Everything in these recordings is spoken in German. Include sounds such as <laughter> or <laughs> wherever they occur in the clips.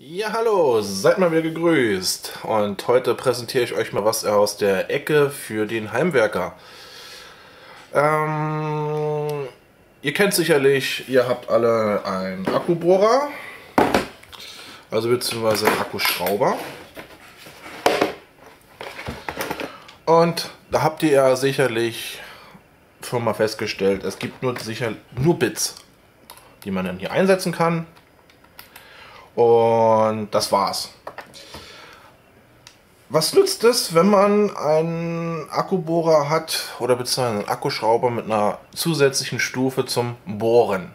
Ja, hallo, seid mal wieder gegrüßt. Und heute präsentiere ich euch mal was aus der Ecke für den Heimwerker. Ähm, ihr kennt sicherlich, ihr habt alle einen Akkubohrer, also beziehungsweise Akkuschrauber. Und da habt ihr ja sicherlich schon mal festgestellt, es gibt nur sicher nur Bits, die man dann hier einsetzen kann und das war's. Was nützt es, wenn man einen Akkubohrer hat oder beziehungsweise einen Akkuschrauber mit einer zusätzlichen Stufe zum Bohren?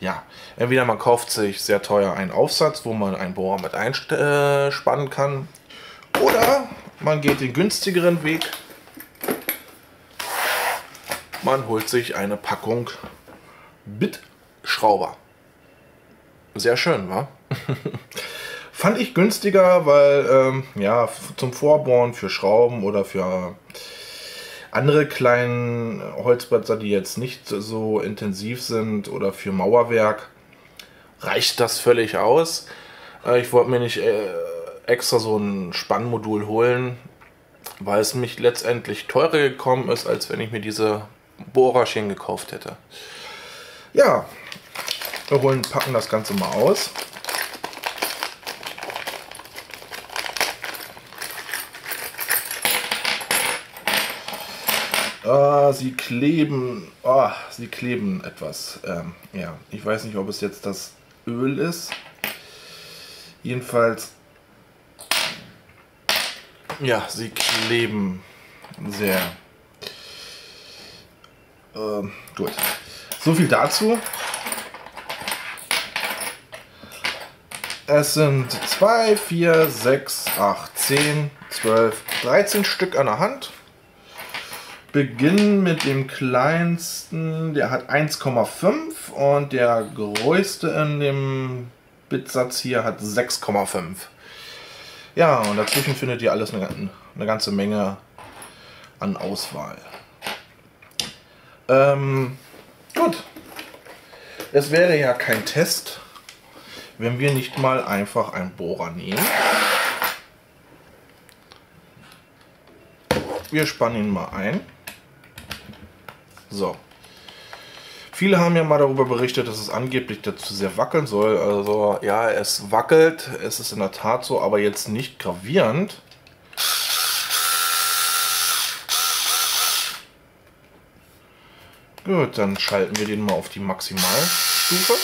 Ja, entweder man kauft sich sehr teuer einen Aufsatz, wo man einen Bohrer mit einspannen kann, oder man geht den günstigeren Weg. Man holt sich eine Packung Bitschrauber. Sehr schön, wa? <laughs> Fand ich günstiger, weil ähm, ja zum Vorbohren für Schrauben oder für andere kleinen Holzbretter, die jetzt nicht so intensiv sind oder für Mauerwerk, reicht das völlig aus. Äh, ich wollte mir nicht äh, extra so ein Spannmodul holen, weil es mich letztendlich teurer gekommen ist, als wenn ich mir diese Bohrerchen gekauft hätte. Ja, wir holen, packen das Ganze mal aus. Ah, sie kleben. Oh, sie kleben etwas. Ähm, ja, ich weiß nicht, ob es jetzt das Öl ist. Jedenfalls. Ja, sie kleben sehr. Ähm, gut. So viel dazu. Es sind 2, 4, 6, 8, 10, 12, 13 Stück an der Hand. Beginnen mit dem kleinsten, der hat 1,5 und der größte in dem Bitsatz hier hat 6,5. Ja, und dazwischen findet ihr alles eine, eine ganze Menge an Auswahl. Ähm, gut. Es wäre ja kein Test, wenn wir nicht mal einfach einen Bohrer nehmen. Wir spannen ihn mal ein. So. Viele haben ja mal darüber berichtet, dass es angeblich dazu sehr wackeln soll. Also ja, es wackelt, es ist in der Tat so, aber jetzt nicht gravierend. Gut, dann schalten wir den mal auf die Maximalstufe.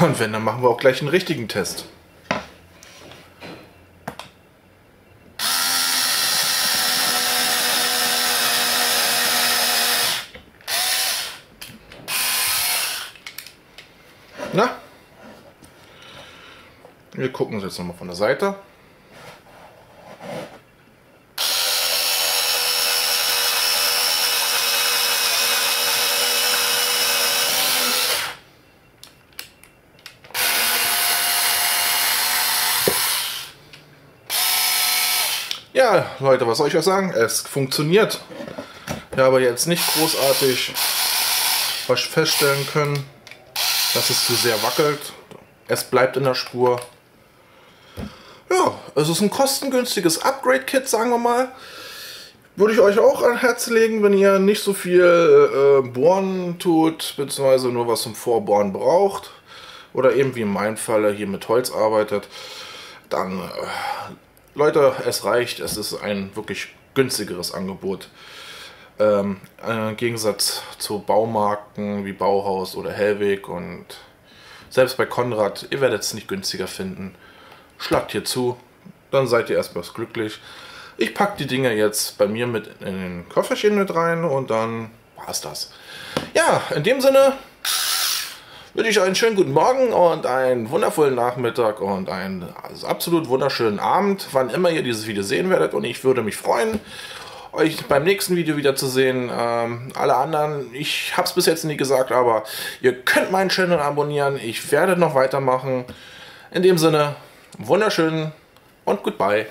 Und wenn, dann machen wir auch gleich einen richtigen Test. Na? Wir gucken uns jetzt nochmal von der Seite. Ja, Leute, was soll ich euch sagen? Es funktioniert. Ich habe jetzt nicht großartig was feststellen können, dass es zu sehr wackelt. Es bleibt in der Spur. Ja, es ist ein kostengünstiges Upgrade-Kit, sagen wir mal. Würde ich euch auch an Herz legen, wenn ihr nicht so viel äh, Bohren tut, beziehungsweise nur was zum Vorbohren braucht. Oder eben wie in meinem Falle hier mit Holz arbeitet. Dann äh, Leute, es reicht. Es ist ein wirklich günstigeres Angebot. Ähm, Im Gegensatz zu Baumarken wie Bauhaus oder Hellweg und selbst bei Konrad, ihr werdet es nicht günstiger finden. Schlagt hier zu, dann seid ihr erstmal glücklich. Ich packe die Dinger jetzt bei mir mit in den Kofferchen mit rein und dann war es das. Ja, in dem Sinne, wünsche ich einen schönen guten Morgen und einen wundervollen Nachmittag und einen absolut wunderschönen Abend, wann immer ihr dieses Video sehen werdet. Und ich würde mich freuen, euch beim nächsten Video wieder zu sehen. Ähm, alle anderen, ich habe es bis jetzt nie gesagt, aber ihr könnt meinen Channel abonnieren. Ich werde noch weitermachen. In dem Sinne, wunderschön und goodbye.